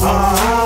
Ah.